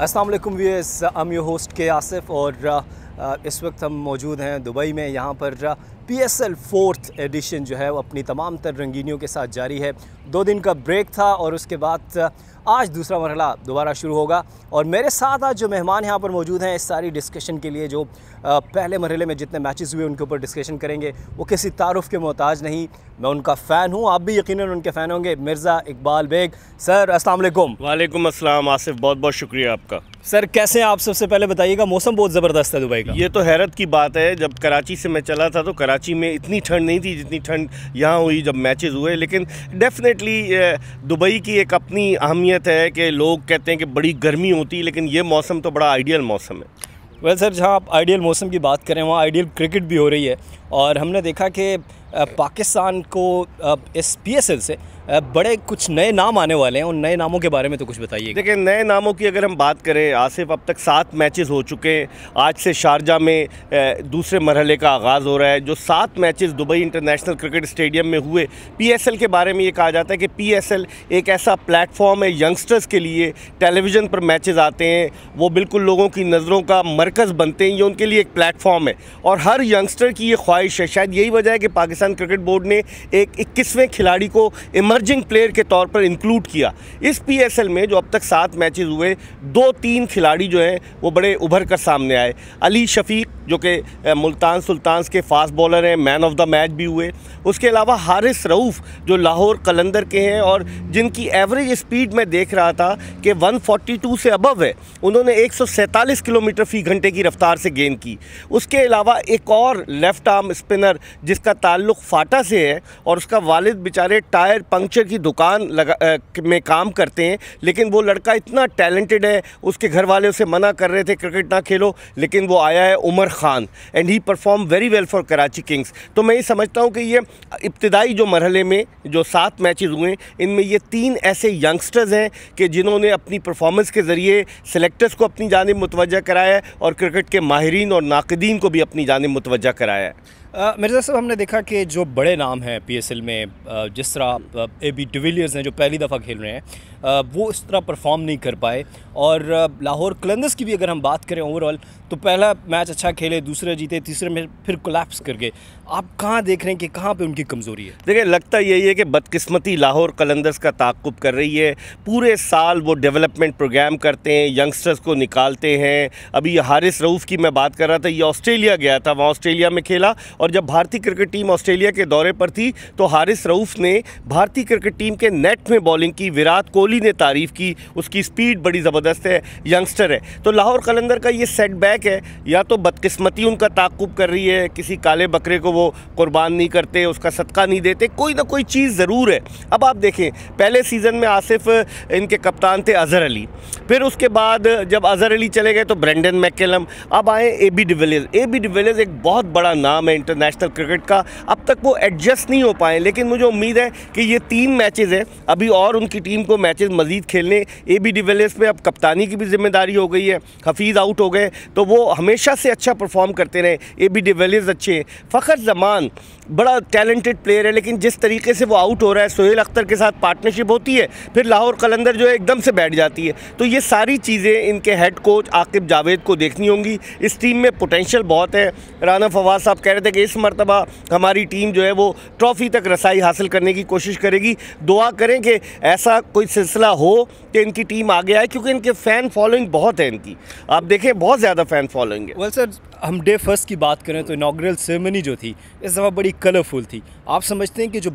السلام علیکم wears M you host کے آصف اور اس وقت ہم موجود ہیں دبئی میں، یہاں پر P S L fourth edition جو ہے وہ اپنی تمام تر رنگینیوں کے ساتھ جاری ہے۔ دو دن کا بریک تھا اور اس کے بعد آج دوسرا مرحلہ دوبارہ شروع ہوگا۔ اور میرے ساتھ آج جو مہمان یہاں پر موجود ہیں اس ساری ڈسکشن کے لیے جو پہلے مرحلے میں جتنے میچز ہوئے ان کے اوپر ڈسکشن کریں گے وہ کسی تعارف کے محتاج نہیں۔ میں ان کا فین ہوں آپ بھی یقیناً ان کے فین ہوں گے۔ مرزا اقبال بیگ سر السلام علیکم۔ وعلیکم السلام آصف بہت بہت شکریہ آپ کا۔ سر کیسے ہیں آپ؟ سب سے پہلے بتائیے گا موسم بہت زبردست ہے دبئی کا۔ یہ تو حیرت کی بات ہے جب کراچی سے میں چلا تھا تو کراچی میں اتنی ٹھنڈ نہیں تھی جتنی ٹھنڈ یہاں ہوئی جب میچز ہوئے، لیکن ڈیفینیٹلی دبئی کی ایک اپنی اہمیت ہے کہ لوگ کہتے ہیں کہ بڑی گرمی ہوتی، لیکن یہ موسم تو بڑا آئیڈیل موسم ہے۔ ویل سر جہاں آپ آئیڈیل موسم کی بات کریں، وہاں آئیڈیل کرکٹ بھی ہو رہی ہے۔ اور ہم نے دیکھا کہ پاکستان کو اس پی ایس ایل سے بڑے کچھ نئے نام آنے والے ہیں، ان نئے ناموں کے بارے میں تو کچھ بتائیے دیکھیں، نئے ناموں کی اگر ہم بات کریں، آصف اب تک سات میچز ہو چکے ہیں۔ آج سے شارجہ میں دوسرے مرحلے کا آغاز ہو رہا ہے۔ جو سات matches Dubai International Cricket Stadium میں ہوئے پی ایس ایل کے بارے میں یہ کہا جاتا ہے کہ پی ایس ایل ایک ایسا پلیٹ فارم ہے ینگسٹرز کے لیے ٹیلی ویژن پر میچز آتے ہیں۔ وہ بالکل لوگوں کی نظروں کا مرکز بنتے ہیں، یہ ان کے لیے ایک پلیٹ فارم ہے۔ اور ہر ینگسٹر کی یہ خواہش ہے۔ شاید یہی وجہ ہے کہ پاکستان کرکٹ بورڈ نے ایک اکیسویں کھلاڑی کو ایمرجنگ پلیئر کے طور پر انکلوڈ کیا۔ اس پی ایس ایل میں جو اب تک سات میچز ہوئے، دو تین کھلاڑی جو ہیں، وہ بڑے ابھر کر سامنے آئے۔ علی شفیق، جو کہ ملتان سلطانز کے فاسٹ بولر ہیں مین آف دا میچ بھی ہوئے۔ اس کے علاوہ حارث رعوف جو لاہور قلندر کے ہیں اور جن کی ایوریج اسپیڈ میں دیکھ رہا تھا کہ ون فورٹی ٹو سے ابو ہے، انہوں نے ایک سو سینتالیس کلو میٹر فی گھنٹے کی رفتار سے گین کی۔ اس کے علاوہ ایک اور لیفٹ آرم اسپنر جس کا تعلق فاٹا سے ہے اور اس کا والد بیچارے ٹائر پنکچر کی دکان لگا میں کام کرتے ہیں، لیکن وہ لڑکا اتنا ٹیلنٹڈ ہے، اس کے گھر والے اسے منع کر رہے تھے، کرکٹ نہ کھیلو، لیکن وہ آیا ہے Umar Khan and he perform very well for Karachi Kings تو میں یہ سمجھتا ہوں کہ یہ ابتدائی جو مرحلے میں جو سات میچز ہوئے ان میں یہ تین ایسے ینگسٹرز ہیں کہ جنہوں نے اپنی پرفارمنس کے ذریعے سلیکٹرز کو اپنی جانب متوجہ کرایا ہے اور کرکٹ کے ماہرین اور ناقدین کو بھی اپنی جانب متوجہ کرایا ہے۔ مرزا صاحب، ہم نے دیکھا کہ جو بڑے نام ہیں پی ایس ایل میں جس طرح اے بی ڈویلیئرز ہیں جو پہلی دفعہ کھیل رہے ہیں وہ اس طرح پرفارم نہیں کر پائے۔ اور لاہور کلندس کی بھی اگر ہم بات کریں اوور آل تو پہلا میچ اچھا کھیلے دوسرے جیتے، تیسرے میں پھر کولیپس کر گئے۔ آپ کہاں دیکھ رہے ہیں کہ کہاں پہ ان کی کمزوری ہے؟ دیکھیں، لگتا یہی ہے کہ بدقسمتی لاہور کلندرز کا تعاقب کر رہی ہے۔ پورے سال وہ ڈیولپمنٹ پروگرام کرتے ہیں ینگسٹرز کو نکالتے ہیں۔ ابھی حارث روف کی میں بات کر رہا تھا، یہ آسٹریلیا گیا تھا، وہاں آسٹریلیا میں کھیلا۔ اور جب بھارتی کرکٹ ٹیم آسٹریلیا کے دورے پر تھی، تو حارث روف نے بھارتی کرکٹ ٹیم کے نیٹ میں بولنگ کی وراٹ کوہلی نے تعریف کی، اس کی سپیڈ بڑی زبردست ہے ینگسٹر ہے۔ تو لاہور کلندر کا یہ سیٹ بیک ہے، یا تو بدقسمتی ان کا تعاقب کر رہی ہے، کسی کالے بکرے کو وہ قربان نہیں کرتے، اس کا صدقہ نہیں دیتے، کوئی نہ کوئی چیز ضرور ہے۔ اب آپ دیکھیں، پہلے سیزن میں آصف، ان کے کپتان تھے اظہر علی۔ پھر اس کے بعد جب اظہر علی چلے گئے تو برینڈن میکلم اب آئے اے بی ڈیویلیز اے بی ڈیویلیز ایک بہت بڑا نام ہے انٹرنیشنل کرکٹ کا۔ اب تک وہ ایڈجسٹ نہیں ہو پائے، لیکن مجھے امید ہے کہ یہ تین میچز ہیں۔ ابھی اور ان کی ٹیم کو میچ میچز مزید کھیلنے، اے بی ڈیویلیز پہ اب کپتانی کی بھی ذمہ داری ہو گئی ہے، حفیظ آؤٹ ہو گئے، تو وہ ہمیشہ سے اچھا پرفارم کرتے رہے، اے بی ڈیویلیز اچھے ہیں۔ فخر زمان، بڑا ٹیلنٹڈ پلیئر ہے، لیکن جس طریقے سے وہ آؤٹ ہو رہا ہے، سہیل اختر کے ساتھ پارٹنرشپ ہوتی ہے، پھر لاہور قلندر جو ہے ایک دم سے بیٹھ جاتی ہے۔ تو یہ ساری چیزیں ان کے ہیڈ کوچ عاقب جاوید کو دیکھنی ہوں گی۔ اس ٹیم میں پوٹینشیل بہت ہے۔ رانا فواز صاحب کہہ رہے تھے کہ اس مرتبہ ہماری ٹیم جو ہے وہ ٹرافی تک رسائی حاصل کرنے کی کوشش کرے گی۔ دعا کریں کہ ایسا کوئی سلسلہ ہو کہ ان کی ٹیم آگے آئے، کیونکہ ان کے فین فالوئنگ بہت ہے ان کی۔ آپ دیکھیں، بہت زیادہ فین فالوئنگ ہے۔ ویل سر ہم ڈے فرسٹ کی بات کریں تو انوگرل سیرمنی جو تھی، اس دفعہ بڑی کلرفل تھی۔ آپ سمجھتے ہیں کہ جو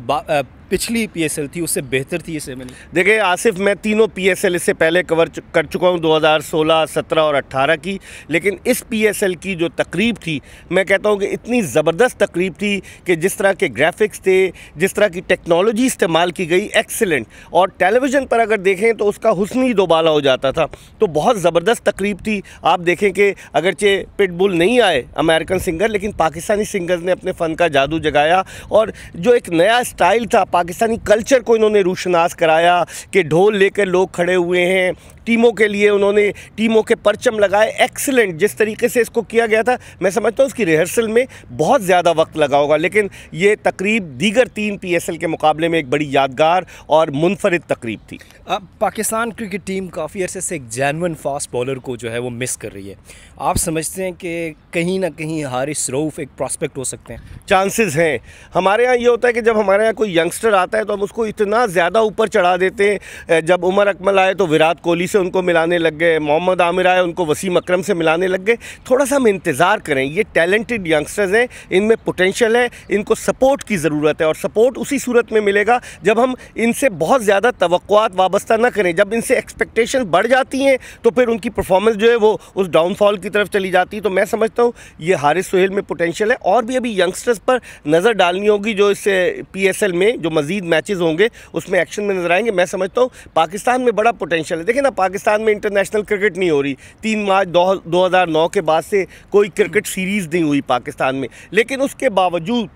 پچھلی پی ایس ایل تھی، اس سے بہتر تھی یہ سیرمنی دیکھیں، آصف، میں تینوں پی ایس ایل اس سے پہلے کور کر چکا ہوں، دو ہزار سولہ، سترہ اور اٹھارہ کی۔ لیکن اس پی ایس ایل کی جو تقریب تھی، میں کہتا ہوں کہ اتنی زبردست تقریب تھی کہ جس طرح کے گرافکس تھے، جس طرح کی ٹیکنالوجی استعمال کی گئی ایکسلنٹ اور ٹیلی ویژن پر اگر دیکھیں تو اس کا حسنی دوبالا ہو جاتا تھا۔ تو بہت زبردست تقریب تھی۔ آپ دیکھیں کہ اگرچہ پٹ بل نہیں نہیں آئے امریکن سنگر لیکن پاکستانی سنگرز نے اپنے فن کا جادو جگایا اور جو ایک نیا اسٹائل تھا پاکستانی کلچر کو انہوں نے روشناس کرایا کہ ڈھول لے کر لوگ کھڑے ہوئے ہیں۔ ٹیموں کے لیے انہوں نے ٹیموں کے پرچم لگائے۔ ایکسلنٹ جس طریقے سے اس کو کیا گیا تھا، میں سمجھتا ہوں اس کی ریہرسل میں بہت زیادہ وقت لگا ہوگا، لیکن یہ تقریب دیگر تین پی ایس ایل کے مقابلے میں ایک بڑی یادگار اور منفرد تقریب تھی۔ اب پاکستان کرکٹ ٹیم کافی عرصے سے ایک جینون فاسٹ بالر کو جو ہے وہ مس کر رہی ہے۔ آپ سمجھتے ہیں کہ کہیں نہ کہیں حارث روف ایک پراسپیکٹ ہو سکتے ہیں۔ چانسز ہیں۔ ہمارے یہاں یہ ہوتا ہے کہ جب ہمارے یہاں کوئی ینگسٹر آتا ہے تو ہم اس کو اتنا زیادہ اوپر چڑھا دیتے ہیں۔ جب عمر اکمل آئے تو وراٹ کوہلی سے ان کو ملانے لگ گئے، محمد عامر آئے ان کو وسیم اکرم سے ملانے لگ گئے۔ تھوڑا سا ہم انتظار کریں۔ یہ ٹیلنٹڈ ینگسٹرز ہیں، ان میں پوٹینشیل ہے، ان کو سپورٹ کی ضرورت ہے اور سپورٹ اسی صورت میں ملے گا جب ہم ان سے بہت زیادہ توقعات وابستہ نہ کریں۔ جب ان سے ایکسپیکٹیشن بڑھ جاتی ہیں تو پھر ان کی پرفارمنس جو ہے وہ اس ڈاؤن فال کی طرف چلی جاتی ہے۔ تو میں سمجھتا ہوں ہوں، یہ حارث سہیل میں پوٹینشیل ہے، اور بھی ابھی ینگسٹرز پر نظر ڈالنی ہوگی جو اس پی ایس ایل میں جو مزید میچز ہوں گے، اس میں ایکشن میں نظر آئیں گے۔ میں سمجھتا ہوں پاکستان میں بڑا پوٹینشیل ہے۔ دیکھیں نا، پاکستان میں انٹرنیشنل کرکٹ نہیں ہو رہی۔ تین مارچ دو ہزار نو کے بعد سے کوئی کرکٹ سیریز نہیں ہوئی پاکستان میں۔ لیکن اس کے باوجود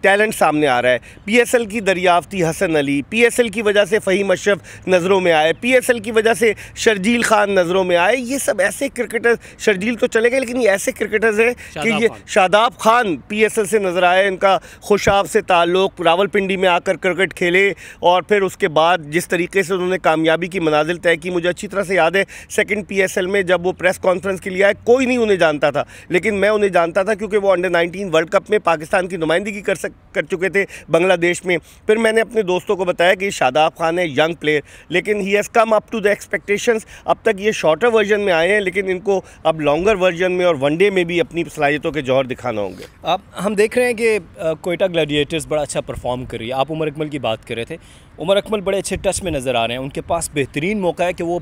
ٹیلنٹ سامنے آ رہا ہے۔ پی ایس ایل کی دریافتی حسن علی پی ایس ایل کی وجہ سے فہیم اشرف نظروں میں آئے پی ایس ایل کی وجہ سے شرجیل خان نظروں میں آئے۔ یہ سب ایسے کرکٹرز شرجیل تو چلے گئے لیکن یہ ایسے کرکٹرز ہیں کہ یہ Shadab Khan P S L سے نظر آئے ان کا خوشاب سے تعلق راول پنڈی میں آ کر کرکٹ کھیلے اور پھر اس کے بعد جس طریقے سے انہوں نے کامیابی کی منازل طے کی مجھے اچھی طرح سے یاد ہے سیکنڈ پی ایس ایل میں جب وہ پریس کانفرنس کے لیے آئے کوئی نہیں انہیں جانتا تھا لیکن میں انہیں جانتا تھا کیونکہ وہ انڈر نائنٹین ورلڈ کپ میں پاکستان کی نمائندگی کر سک کر چکے تھے بنگلہ دیش میں۔ پھر میں نے اپنے دوستوں کو بتایا کہ شاداب خان ہے ینگ پلیئر لیکن he has come up to the expectations اب تک یہ شارٹر ورژن میں آئے ہیں، لیکن ان کو اب لانگر ورژن میں اور ون ڈے میں بھی اپنی صلاحیتوں کے جوہر دکھانا ہوں گے۔ اب ہم دیکھ رہے ہیں کہ کوئٹہ گلیڈیٹرز بڑا اچھا پرفارم کر رہی ہے۔ آپ عمر اکمل کی بات کر رہے تھے۔ عمر اکمل بڑے اچھے ٹچ میں نظر آ رہے ہیں۔ ان کے پاس بہترین موقع ہے کہ وہ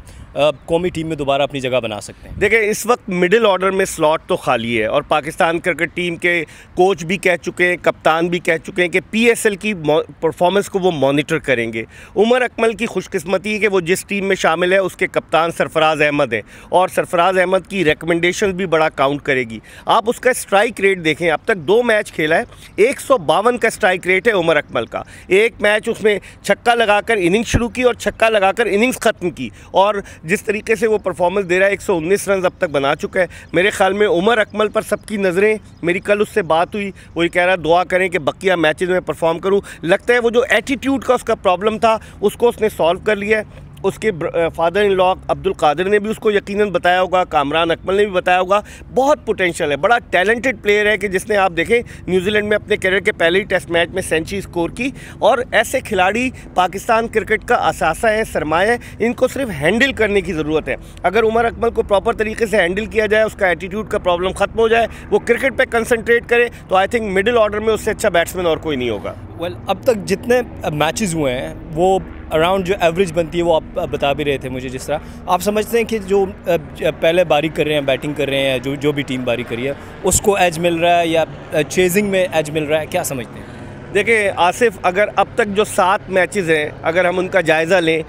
قومی ٹیم میں دوبارہ اپنی جگہ بنا سکتے ہیں۔ دیکھیں، اس وقت مڈل آرڈر میں سلاٹ تو خالی ہے اور پاکستان کرکٹ ٹیم کے کوچ بھی کہہ چکے ہیں، کپتان بھی کہہ چکے ہیں کہ پی ایس ایل کی پرفارمنس کو وہ مانیٹر کریں گے۔ عمر اکمل کی خوش قسمتی ہے کہ وہ جس ٹیم میں شامل ہے، اس کے کپتان سرفراز احمد ہیں۔ اور سرفراز احمد کی ریکمنڈیشن بھی بڑا کاؤنٹ کرے گی۔ آپ اس کا اسٹرائک ریٹ دیکھیں۔ اب تک دو میچ کھیلا ہے۔ ایک سو باون کا اسٹرائک ریٹ ہے عمر اکمل کا۔ ایک میچ اس میں چھکا لگا کر اننگز شروع کی اور چھکا لگا کر اننگز ختم کی اور جس طریقے سے وہ پرفارمنس دے رہا ہے، ایک سو انیس رنز اب تک بنا چکا ہے۔ میرے خیال میں عمر اکمل پر سب کی نظریں، میری کل اس سے بات ہوئی وہ یہ کہہ رہا دعا کریں کہ بقیہ میچز میں پرفارم کروں۔ لگتا ہے وہ جو ایٹیٹیوڈ کا اس کا پرابلم تھا، اس کو اس نے سالو کر لیا ہے۔ اس کے فادر ان لا عبد القادر نے بھی اس کو یقیناً بتایا ہوگا، کامران اکمل نے بھی بتایا ہوگا، بہت پوٹینشیل ہے، بڑا ٹیلنٹڈ پلیئر ہے کہ جس نے آپ دیکھیں نیوزی لینڈ میں اپنے کیریئر کے پہلے ہی ٹیسٹ میچ میں سینچری اسکور کی اور ایسے کھلاڑی پاکستان کرکٹ کا اثاثہ ہے سرمایہ ہے ان کو صرف ہینڈل کرنے کی ضرورت ہے۔ اگر عمر اکمل کو پراپر طریقے سے ہینڈل کیا جائے، اس کا ایٹیٹیوڈ کا پرابلم ختم ہو جائے، وہ کرکٹ پہ کنسنٹریٹ کرے، تو آئی تھنک مڈل آرڈر میں اس سے اچھا بیٹسمین اور کوئی نہیں ہوگا۔ ویل اب تک جتنے میچز ہوئے ہیں، وہ اراؤنڈ جو ایوریج بنتی ہے وہ آپ بتا بھی رہے تھے مجھے جس طرح۔ آپ سمجھتے ہیں کہ جو پہلے باری کر رہے ہیں بیٹنگ کر رہے ہیں، جو جو بھی ٹیم باری کری ہے، اس کو ایج مل رہا ہے یا چیزنگ میں ایج مل رہا ہے؟ کیا سمجھتے ہیں؟ دیکھیں، آصف اگر اب تک جو سات میچز ہیں، اگر ہم ان کا جائزہ لیں،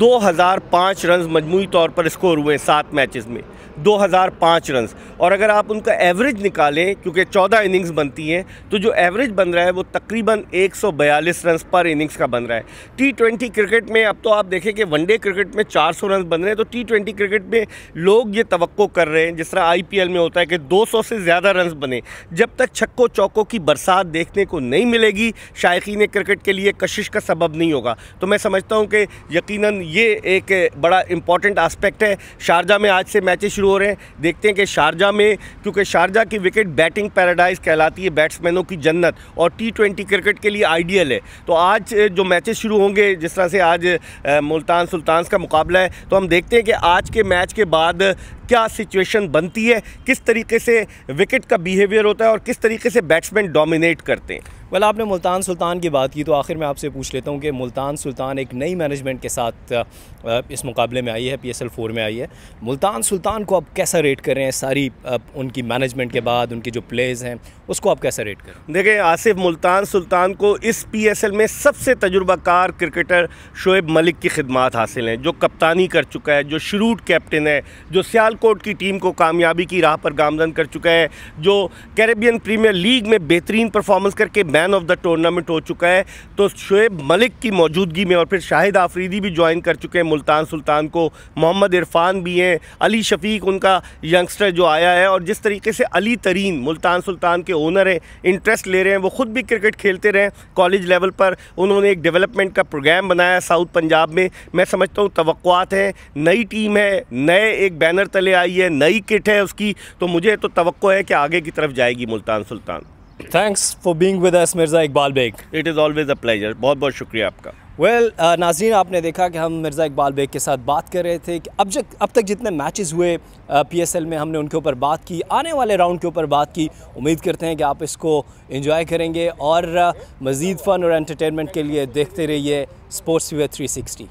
دو ہزار پانچ رنز مجموعی طور پر اسکور ہوئے ہیں سات میچز میں۔ دو ہزار پانچ رنز اور اگر آپ ان کا ایوریج نکالیں، کیونکہ چودہ اننگز بنتی ہیں، تو جو ایوریج بن رہا ہے، وہ تقریباً ایک سو بیالیس رنز پر اننگز کا بن رہا ہے۔ ٹی ٹوینٹی کرکٹ میں اب تو آپ دیکھیں کہ ون ڈے کرکٹ میں چار سو رنز بن رہے ہیں، تو ٹی ٹوینٹی کرکٹ میں لوگ یہ توقع کر رہے ہیں، جس طرح آئی پی ایل میں ہوتا ہے کہ دو سو سے زیادہ رنز بنے۔ جب تک چھکوں چوکوں کی برسات دیکھنے کو نہیں ملے گی، شائقین کرکٹ کے لیے کشش کا سبب نہیں ہوگا۔ تو میں سمجھتا ہوں کہ یقیناً یہ ایک بڑا امپورٹنٹ آسپیکٹ ہے۔ شارجہ میں آج سے میچز شروع ہو رہے ہیں، دیکھتے ہیں کہ شارجہ میں کیونکہ شارجہ کی وکٹ بیٹنگ پیراڈائز کہلاتی ہے بیٹسمینوں کی جنت اور ٹی ٹوینٹی کرکٹ کے لیے آئیڈیل ہے۔ تو آج جو میچز شروع ہوں گے، جس طرح سے آج ملتان سلطانز کا مقابلہ ہے، تو ہم دیکھتے ہیں کہ آج کے میچ کے بعد کیا سچویشن بنتی ہے؟ کس طریقے سے وکٹ کا بیہیویئر ہوتا ہے اور کس طریقے سے بیٹسمین ڈومینیٹ کرتے ہیں؟ ویل آپ نے ملتان سلطان کی بات کی تو آخر میں آپ سے پوچھ لیتا ہوں کہ ملتان سلطان ایک نئی مینجمنٹ کے ساتھ اس مقابلے میں آئی ہے پی ایس ایل فور میں آئی ہے۔ ملتان سلطان کو آپ کیسا ریٹ کر رہے ہیں؟ ساری ان کی مینجمنٹ کے بعد ان کے جو پلیز ہیں اس کو آپ کیسے ریٹ کریں؟ دیکھیں، آصف ملتان سلطان کو اس پی ایس ایل میں سب سے تجربہ کار کرکٹر شعیب ملک کی خدمات حاصل ہیں، جو کپتانی کر چکا ہے، جو شروٹ کیپٹن ہے، جو سیال کوٹ کی ٹیم کو کامیابی کی راہ پر گامزن کر چکا ہے، جو کیریبین پریمیئر لیگ میں بہترین پرفارمنس کر کے مین آف دا ٹورنامنٹ ہو چکا ہے۔ تو شعیب ملک کی موجودگی میں اور پھر شاہد آفریدی بھی جوائن کر چکے ہیں، ملتان سلطان کو محمد عرفان بھی ہیں، علی شفیق ان کا ینگسٹر جو آیا ہے اور جس طریقے سے علی ترین ملتان سلطان کے اونر ہیں انٹرسٹ لے رہے ہیں وہ خود بھی کرکٹ کھیلتے رہے کالج لیول پر انہوں نے ایک ڈیولپمنٹ کا پروگرام بنایا ساؤتھ پنجاب میں. میں سمجھتا ہوں توقعات ہیں نئی ٹیم ہے نئے ایک بینر تلے آئی ہے نئی کٹ ہے اس کی. تو مجھے تو توقع ہے کہ آگے کی طرف جائے گی Multan Sultan. Thanks for being with us Mirza Iqbal Baig it is always a pleasure بہت بہت شکریہ آپ کا. ویل uh, ناظرین، آپ نے دیکھا کہ ہم مرزا اقبال بیگ کے ساتھ بات کر رہے تھے کہ اب جب اب تک جتنے میچز ہوئے پی ایس ایل میں ہم نے ان کے اوپر بات کی، آنے والے راؤنڈ کے اوپر بات کی۔ امید کرتے ہیں کہ آپ اس کو انجوائے کریں گے اور مزید فن اور انٹرٹینمنٹ کے لیے دیکھتے رہیے اسپورٹس ویئر تھری سکسٹی